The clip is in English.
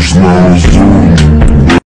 There's no zoom